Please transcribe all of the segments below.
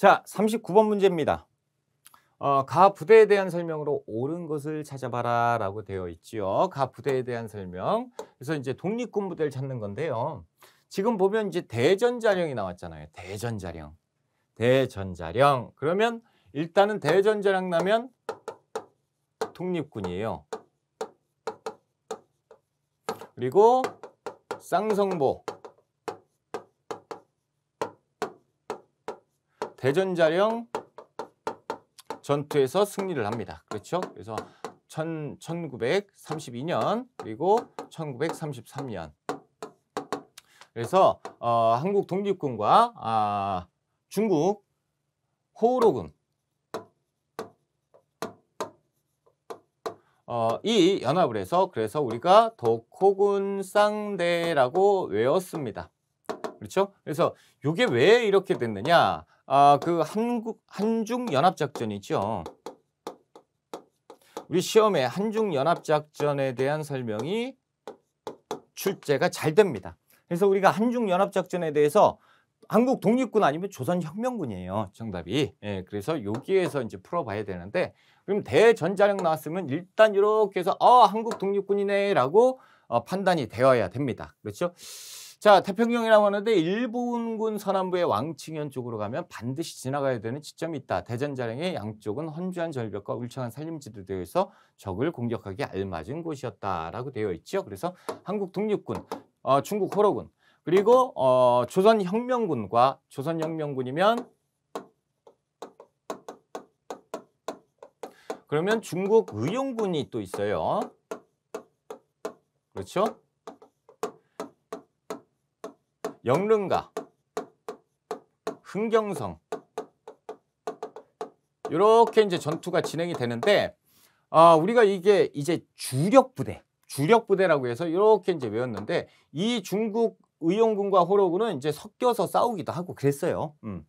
자, 39번 문제입니다. 어, 가 부대에 대한 설명으로 옳은 것을 찾아봐라 라고 되어 있지요. 가 부대에 대한 설명. 그래서 이제 독립군 부대를 찾는 건데요. 지금 보면 이제 대전자령이 나왔잖아요. 대전자령. 대전자령. 그러면 일단은 대전자령 나면 독립군이에요. 그리고 쌍성보. 대전자령 전투에서 승리를 합니다. 그렇죠? 그래서 1932년 그리고 1933년 그래서 어, 한국 독립군과 아, 중국 호로군 어, 이 연합을 해서 그래서 우리가 독호군 쌍대라고 외웠습니다. 그렇죠? 그래서 이게 왜 이렇게 됐느냐? 아, 그 한국 한중 연합 작전이죠. 우리 시험에 한중 연합 작전에 대한 설명이 출제가 잘 됩니다. 그래서 우리가 한중 연합 작전에 대해서 한국 독립군 아니면 조선 혁명군이에요. 정답이. 예, 그래서 여기에서 이제 풀어봐야 되는데 그럼 대전자령 나왔으면 일단 이렇게 해서 어 한국 독립군이네라고 어, 판단이 되어야 됩니다. 그렇죠? 자, 태평양이라고 하는데 일본군 서남부의 왕칭현 쪽으로 가면 반드시 지나가야 되는 지점이 있다. 대전자령의 양쪽은 헌주한 절벽과 울창한 산림지도 되어 있어 적을 공격하기 알맞은 곳이었다라고 되어 있죠. 그래서 한국 독립군, 어, 중국 호로군, 그리고 어, 조선혁명군과 조선혁명군이면 그러면 중국 의용군이 또 있어요. 그렇죠? 영릉가, 흥경성 이렇게 이제 전투가 진행이 되는데 아, 우리가 이게 이제 주력 부대, 주력 부대라고 해서 이렇게 이제 외웠는데 이 중국 의용군과 호로군은 이제 섞여서 싸우기도 하고 그랬어요. 음.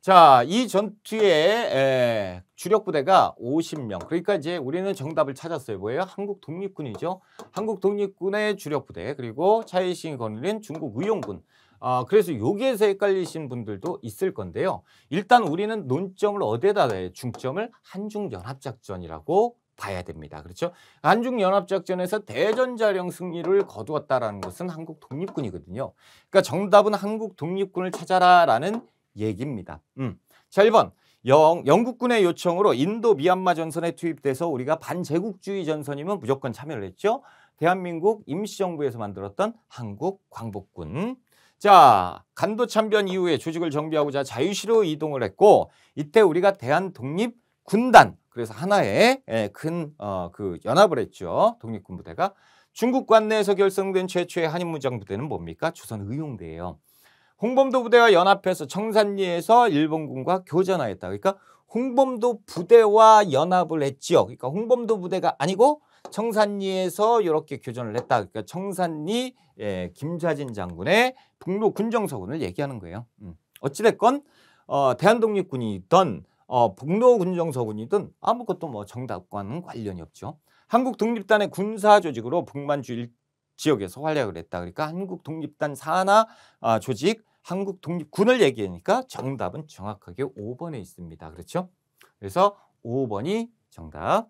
자, 이 전투의 에, 주력 부대가 50명. 그러니까 이제 우리는 정답을 찾았어요. 뭐예요? 한국 독립군이죠. 한국 독립군의 주력 부대. 그리고 차이싱이 거느린 중국 의용군. 아, 그래서 여기에서 헷갈리신 분들도 있을 건데요. 일단 우리는 논점을 어디에다 놔요? 중점을 한중연합작전이라고 봐야 됩니다. 그렇죠? 한중연합작전에서 대전자령 승리를 거두었다라는 것은 한국 독립군이거든요. 그러니까 정답은 한국 독립군을 찾아라라는 얘기입니다. 음. 자, 1번. 영, 영국군의 요청으로 인도 미얀마 전선에 투입돼서 우리가 반제국주의 전선이면 무조건 참여를 했죠. 대한민국 임시정부에서 만들었던 한국 광복군. 자, 간도 참변 이후에 조직을 정비하고자 자유시로 이동을 했고 이때 우리가 대한 독립 군단 그래서 하나의 예, 큰그 어, 그 연합을 했죠. 독립군 부대가 중국 관내에서 결성된 최초의 한인 무장 부대는 뭡니까? 조선 의용대예요. 홍범도 부대와 연합해서 청산리에서 일본군과 교전하였다. 그러니까 홍범도 부대와 연합을 했지요. 그러니까 홍범도 부대가 아니고 청산리에서 이렇게 교전을 했다. 그러니까 청산리 예, 김좌진 장군의 북로 군정서군을 얘기하는 거예요. 음. 어찌됐건 어, 대한독립군이든 어, 북로 군정서군이든 아무것도 뭐 정답과는 관련이 없죠. 한국 독립단의 군사 조직으로 북만주 지역에서 활약을 했다. 그러니까 한국 독립단 산하 아, 조직 한국 독립군을 얘기하니까 정답은 정확하게 5번에 있습니다. 그렇죠? 그래서 5번이 정답.